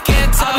can't talk.